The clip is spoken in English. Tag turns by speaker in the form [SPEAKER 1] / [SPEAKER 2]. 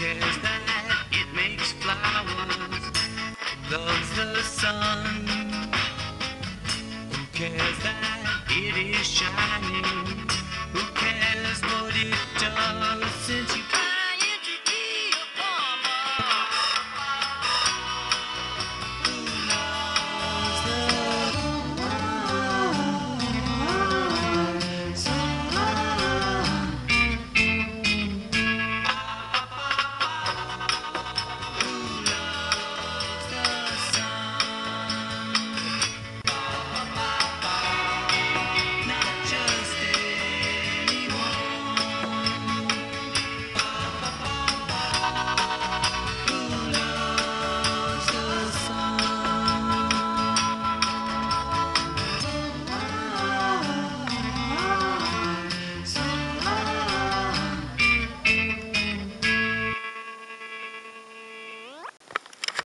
[SPEAKER 1] cares that it makes flowers? Loves the sun. Who cares that it is shining?